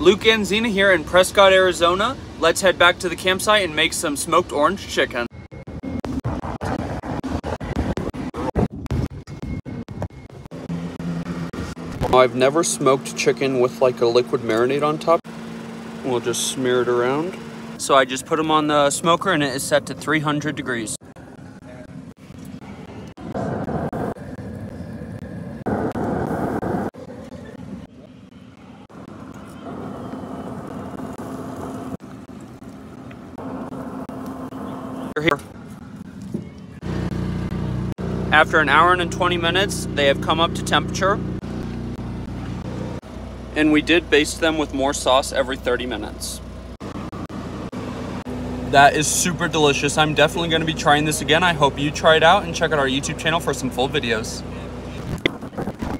Luke and Zena here in Prescott, Arizona. Let's head back to the campsite and make some smoked orange chicken. I've never smoked chicken with like a liquid marinade on top. We'll just smear it around. So I just put them on the smoker and it is set to 300 degrees. Here. After an hour and 20 minutes, they have come up to temperature. And we did baste them with more sauce every 30 minutes. That is super delicious. I'm definitely going to be trying this again. I hope you try it out and check out our YouTube channel for some full videos.